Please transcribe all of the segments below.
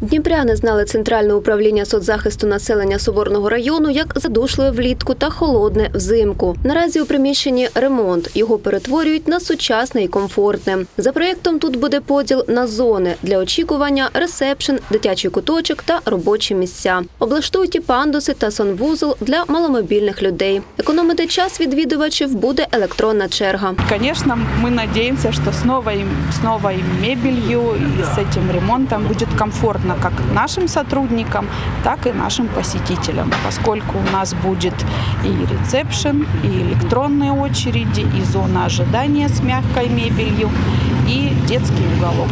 Дніпряни знали центральне управління соцзахисту населення Соборного району як задушливе влітку та холодне взимку. Наразі у приміщенні ремонт його перетворюють на сучасне і комфортне. За проєктом тут буде поділ на зони для очікування, ресепшн, дитячий куточок та робочі місця. Облаштують і пандуси та санвузол для маломобільних людей. Економити час відвідувачів буде електронна черга. Конечно, мы надеемся, что с новой, с новой мебелью и с этим ремонтом будет комфортно как нашим сотрудникам, так и нашим посетителям, поскольку у нас будет и ресепшн, и электронные очереди, и зона ожидания с мягкой мебелью, и детский уголок,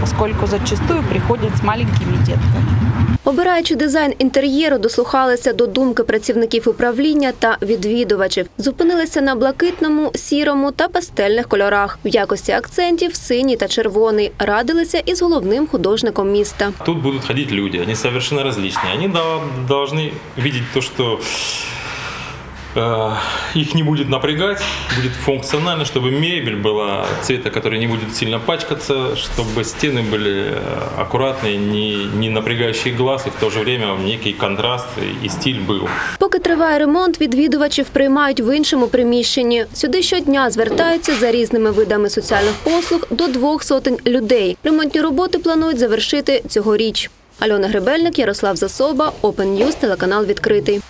поскольку зачастую приходят с маленькими детками. Обираючи дизайн інтер'єру, дослухалися до думки працівників управління та відвідувачів. Зупинилися на блакитному, сірому та пастельних кольорах. В якості акцентів синій та червоний. Радилися із головним художником міста. Тут будут ходить люди, они совершенно различные. Они да- должны видеть то, что э, их не будет напрягать, будет функционально, чтобы мебель была цвета, который не будет сильно пачкаться, чтобы стены были э, аккуратные, не, не напрягающие глаз, и в то же время некий контраст и стиль был. Поки триває ремонт, відвідувачів приймають в іншому приміщенні. Сюди щодня звертаються за різними видами соціальних послуг до двох сотень людей. Ремонтні роботи планують завершити цьогоріч. Альона Гребельник, Ярослав Засоба, Open News, телеканал відкритий.